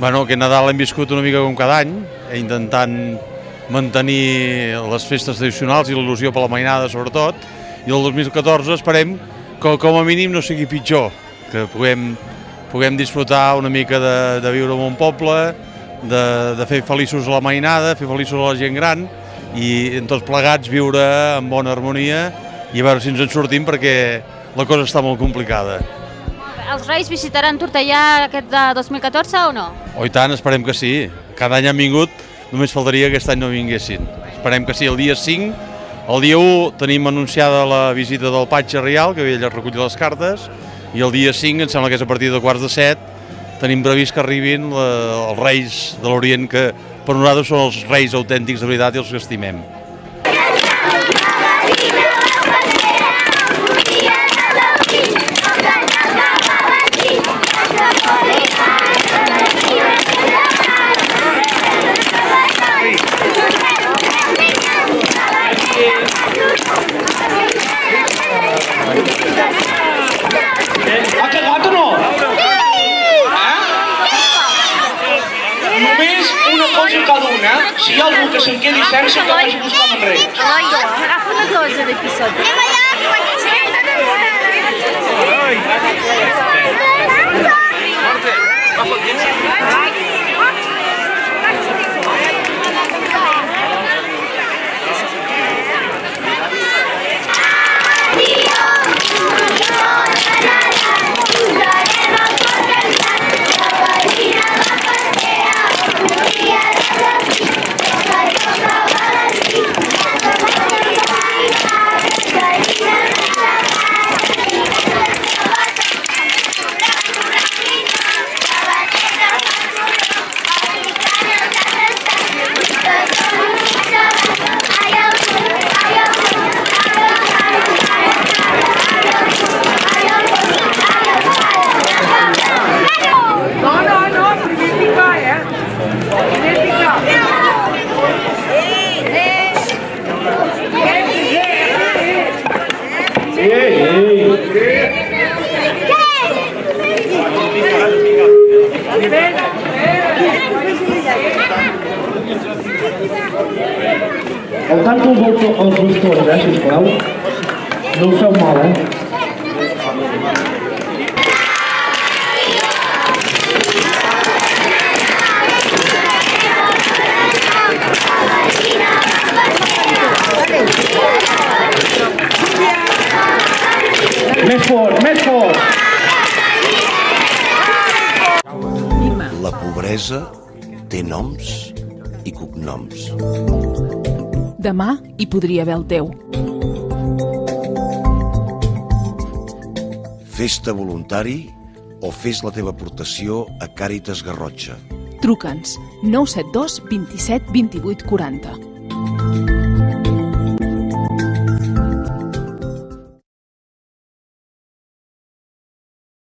Bueno, aquest Nadal hem viscut una mica com cada any, intentant mantenir les festes tradicionals i l'il·lusió per la mainada sobretot, i el 2014 esperem que com a mínim no sigui pitjor, que puguem, puguem disfrutar una mica de, de viure en un poble, de, de fer feliços a la mainada, fer feliços a la gent gran i en tots plegats viure en bona harmonia i a veure si ens en sortim perquè la cosa està molt complicada. Els Reis visitaran Tortellà aquest de 2014 o no? Oh, i tant, esperem que sí. Cada any han vingut, només faltaria que aquest any no vinguessin. Esperem que sí. El dia 5, el dia 1 tenim anunciada la visita del Patge Rial, que ve ell a recollir les cartes, i el dia 5, em sembla que és a partir de quarts de 7, tenim previst que arribin la, els Reis de l'Orient, que per nosaltres són els Reis autèntics de veritat i els que estimem cagat o no? Eh? Una cosa cada una. Si hi ha algú que se'n quedi sense, que vagi buscant enrere. Eloi, agafa una cosa d'aquí sota. No, no, no, primer picar, eh? Primer picar. El tanto els, bastons, els bastons, eh, sisplau. No ho feu mal, eh? Més fort, més fort! La pobresa té noms i cognoms. Demà hi podria haver el teu. Fes-te voluntari o fes la teva aportació a Càritas Garrotxa. Truca'ns 972 27 28 40.